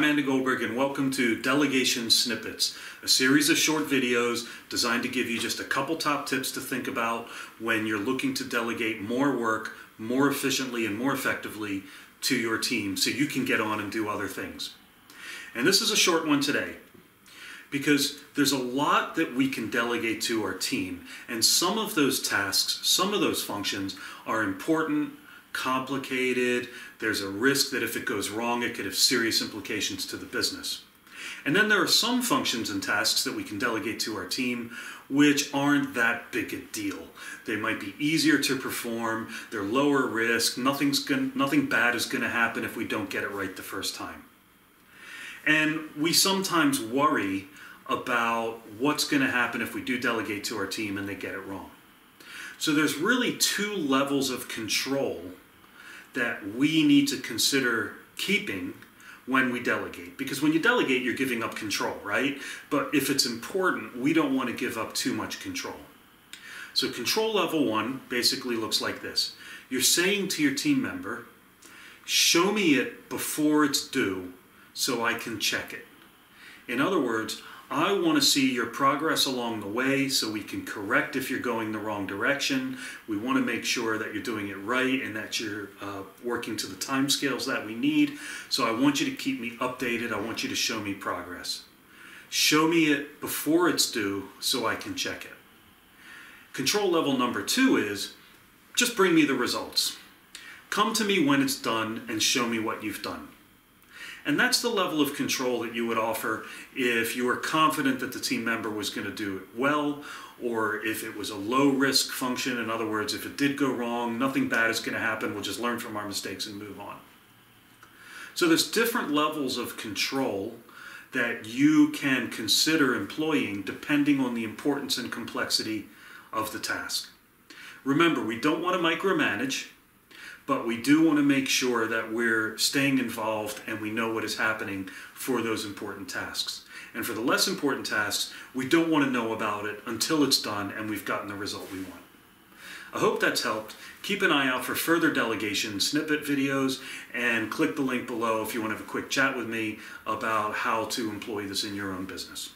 and welcome to Delegation Snippets, a series of short videos designed to give you just a couple top tips to think about when you're looking to delegate more work more efficiently and more effectively to your team so you can get on and do other things. And this is a short one today because there's a lot that we can delegate to our team, and some of those tasks, some of those functions are important complicated. There's a risk that if it goes wrong, it could have serious implications to the business. And then there are some functions and tasks that we can delegate to our team which aren't that big a deal. They might be easier to perform, they're lower risk, nothing's gonna, nothing bad is going to happen if we don't get it right the first time. And we sometimes worry about what's going to happen if we do delegate to our team and they get it wrong. So there's really two levels of control that we need to consider keeping when we delegate. Because when you delegate, you're giving up control, right? But if it's important, we don't want to give up too much control. So control level one basically looks like this. You're saying to your team member, show me it before it's due so I can check it. In other words, I want to see your progress along the way so we can correct if you're going the wrong direction. We want to make sure that you're doing it right and that you're uh, working to the timescales that we need. So I want you to keep me updated. I want you to show me progress. Show me it before it's due so I can check it. Control level number two is just bring me the results. Come to me when it's done and show me what you've done. And that's the level of control that you would offer if you were confident that the team member was going to do it well, or if it was a low risk function. In other words, if it did go wrong, nothing bad is going to happen. We'll just learn from our mistakes and move on. So there's different levels of control that you can consider employing depending on the importance and complexity of the task. Remember, we don't want to micromanage but we do want to make sure that we're staying involved and we know what is happening for those important tasks. And for the less important tasks, we don't want to know about it until it's done and we've gotten the result we want. I hope that's helped. Keep an eye out for further delegation snippet videos and click the link below if you want to have a quick chat with me about how to employ this in your own business.